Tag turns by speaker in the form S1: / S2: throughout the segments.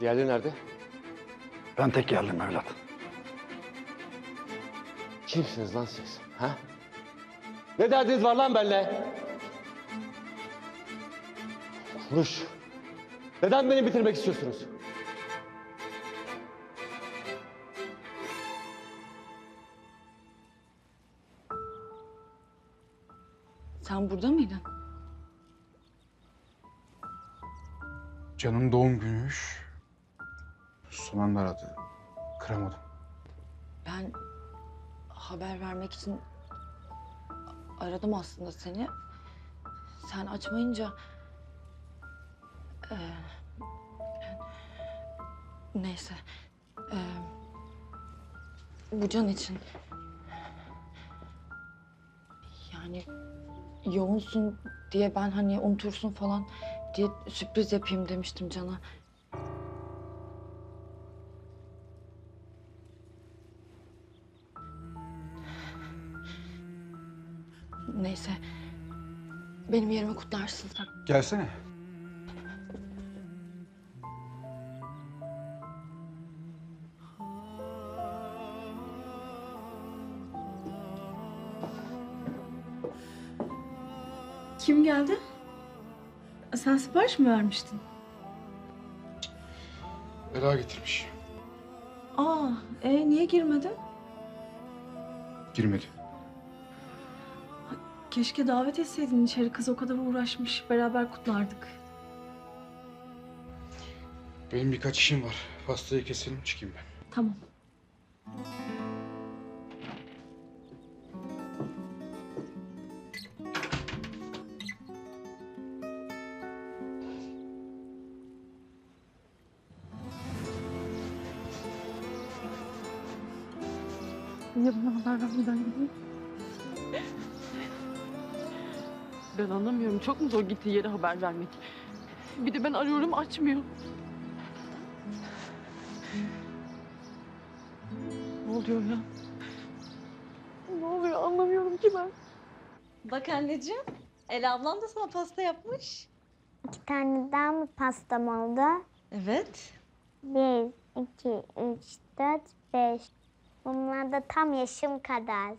S1: Diğerleri nerede?
S2: Ben tek geldim evlat.
S1: Kimsiniz lan siz? Ha? Ne derdiniz var lan benimle? Kuruş. Neden beni bitirmek istiyorsunuz?
S3: Sen burada mıydın?
S4: Can'ın doğum günüymüş. Son anda aradı. Kıramadım.
S3: Ben haber vermek için aradım aslında seni. Sen açmayınca... eee, neyse. Eee, bu can için. Yani yoğunsun diye ben hani unutursun falan diye sürpriz yapayım demiştim Can'a. Neyse. Benim yerime kutlarsın sen.
S4: Gelsene.
S5: Kim geldi? Sen sipariş mi vermiştin?
S4: Ela getirmiş.
S5: Aa, e niye girmedin?
S4: Girmedi.
S5: Keşke davet etseydin içeri. Kız o kadar uğraşmış. Beraber kutlardık.
S4: Benim birkaç işim var. Pastayı keselim çıkayım ben.
S5: Tamam. Niye bana haber vermeden gideyim?
S6: Ben anlamıyorum. Çok mu zor gittiği yere haber vermek? Bir de ben arıyorum açmıyor. Ne oluyor ya? Ne oluyor anlamıyorum ki ben.
S7: Bak anneciğim, Ela ablan da sana pasta yapmış.
S8: İki tane daha mı pastam oldu?
S7: Evet.
S8: Bir, iki, üç, dört, beş. Bunlar da tam yaşım kadar.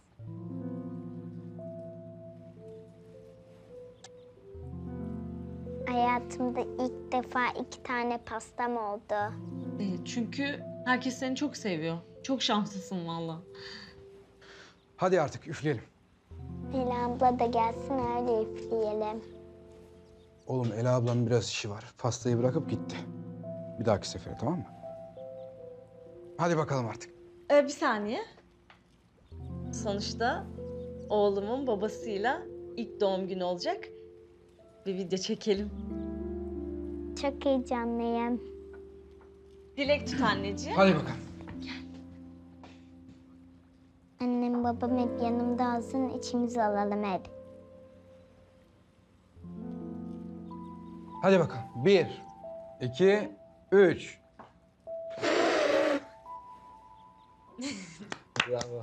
S8: Hayatımda ilk defa iki tane pastam oldu.
S7: Ee, çünkü herkes seni çok seviyor. Çok şanslısın valla.
S4: Hadi artık üfleyelim.
S8: Ela abla da gelsin öyle üfleyelim.
S4: Oğlum Ela ablanın biraz işi var. Pastayı bırakıp gitti. Bir dahaki sefere tamam mı? Hadi bakalım artık.
S7: Ee, bir saniye. Sonuçta oğlumun babasıyla ilk doğum günü olacak. Bir video çekelim.
S8: Çok heyecanlıyım.
S7: Dilek tut anneciğim.
S4: Hadi bakalım.
S8: Annem babam hep yanımda olsun içimizi alalım hadi.
S4: Hadi bakalım. Bir, iki, üç. Bravo.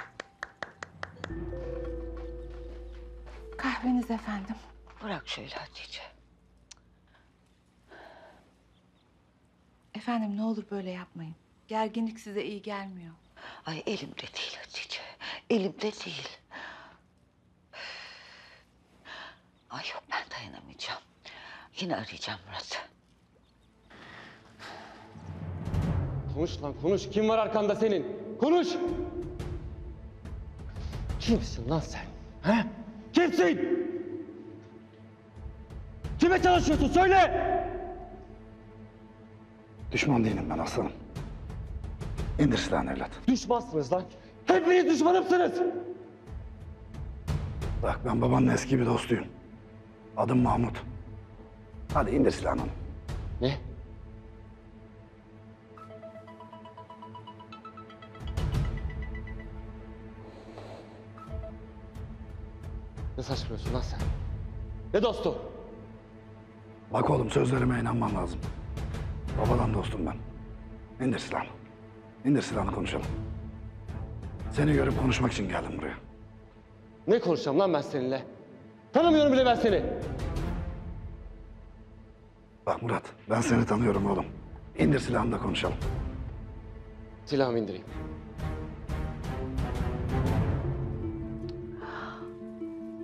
S9: Kahveniz efendim.
S3: Bırak şöyle Hatice.
S9: Efendim ne olur böyle yapmayın. Gerginlik size iyi gelmiyor.
S10: Ay elimde değil Hatice. Elimde değil. Ay yok ben dayanamayacağım. Yine arayacağım Murat'ı.
S1: Konuş lan konuş. Kim var arkanda senin? Konuş! Kimsin lan sen? He? Kimsin? Kime çalışıyorsun? Söyle!
S2: Düşman değilim ben aslanım. İndir silahını evlat.
S1: Düşmansınız lan. Hepiniz düşmanımsınız.
S2: Bak ben babanın eski bir dostuyum. Adım Mahmut. Hadi indir silahını.
S1: Ne? Ne saçmalıyorsun lan sen? Ne dostu?
S2: Bak oğlum sözlerime inanman lazım. Babadan dostum ben. İndir silahını. İndir silahını konuşalım. Seni görüp konuşmak için geldim buraya.
S1: Ne konuşacağım lan ben seninle? Tanımıyorum bile ben seni.
S2: Bak Murat, ben seni tanıyorum oğlum. İndir silahını da konuşalım.
S1: Silahımı indireyim.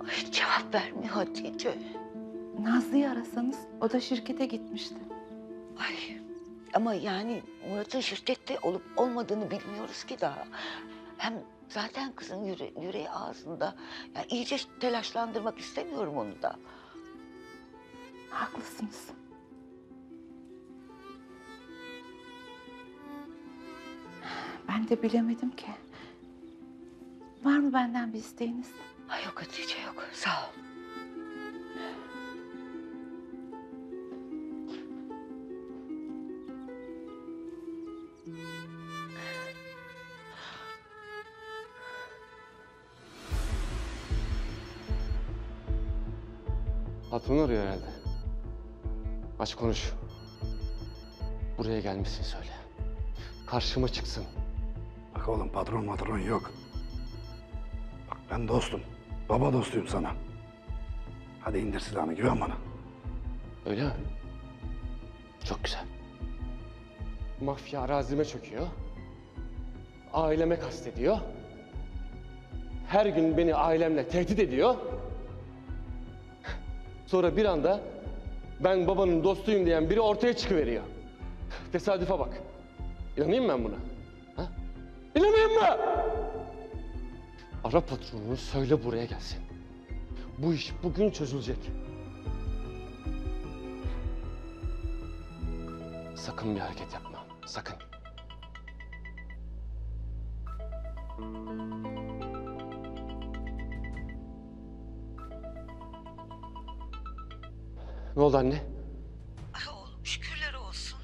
S10: Ay, cevap vermiyor Hatice.
S9: Nazlı'yı arasanız o da şirkete gitmişti.
S10: Ay ama yani Murat'ın şirkette olup olmadığını bilmiyoruz ki daha. Hem zaten kızın yüre yüreği ağzında. Ya iyice telaşlandırmak istemiyorum onu da.
S9: Haklısınız. Ben de bilemedim ki. Var mı benden bir isteğiniz?
S10: Ay yok Hatice yok. Sağ ol.
S1: Patron arıyor herhalde. Aç konuş. Buraya gelmişsin söyle. Karşıma çıksın.
S2: Bak oğlum patron matron yok. Bak ben dostum. Baba dostuyum sana. Hadi indir silahını güven bana.
S1: Öyle mi? Çok güzel. Mafya arazime çöküyor. Aileme kastediyor. Her gün beni ailemle tehdit ediyor. Sonra bir anda ben babanın dostuyum diyen biri ortaya çıkıveriyor. Tesadüfe bak. İnanayım ben buna? Ha? İnanayım mı? Ara patronunu söyle buraya gelsin. Bu iş bugün çözülecek. Sakın bir hareket yapma. Sakın. Ne oldu anne?
S10: Ay oğlum şükürler olsun.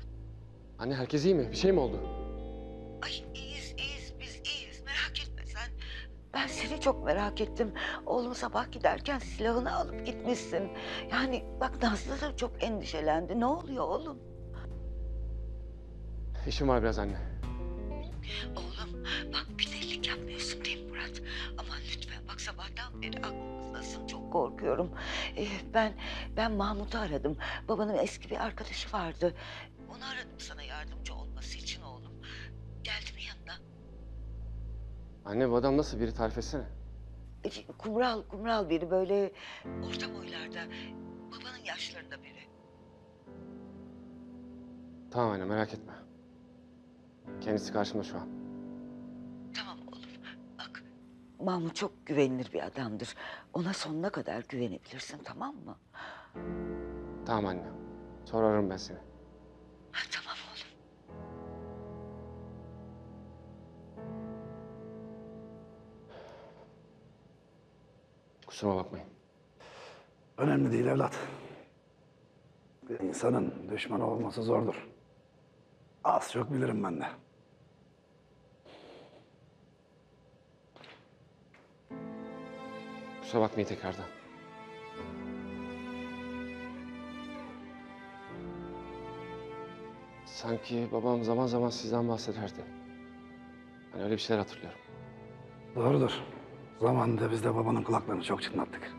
S1: Anne herkes iyi mi? Bir şey mi oldu?
S10: Ay iyiyiz iyiyiz biz iyiyiz merak etme sen. Ben seni çok merak ettim. Oğlum sabah giderken silahını alıp gitmişsin. Yani bak Nazlı da çok endişelendi. Ne oluyor oğlum?
S1: İşim var biraz anne.
S10: Oğlum bak bir delilik yapmıyorsun değil mi Murat? Aman lütfen bak sabahtan beri aklımızdasın çok korkuyorum. Ee, ben ben Mahmut'u aradım. Babanın eski bir arkadaşı vardı. Onu aradım sana yardımcı olması için oğlum. Geldi mi yanına?
S1: Anne bu adam nasıl biri tarif etsene.
S10: E, Kumral, kumral biri böyle orta boylarda. Babanın yaşlarında biri.
S1: Tamam anne merak etme. Kendisi karşımda şu an.
S10: Mahmut çok güvenilir bir adamdır. Ona sonuna kadar güvenebilirsin tamam mı?
S1: Tamam anne. Sonra ararım ben seni.
S10: Ha, tamam oğlum.
S1: Kusuruma bakmayın.
S2: Önemli değil evlat. Bir insanın düşmanı olması zordur. Az çok bilirim ben de.
S1: Kusura bakmayın tekrardan. Sanki babam zaman zaman sizden bahsederdi. Hani öyle bir şeyler hatırlıyorum.
S2: Doğrudur. Zamanında biz de babanın kulaklarını çok çınlattık.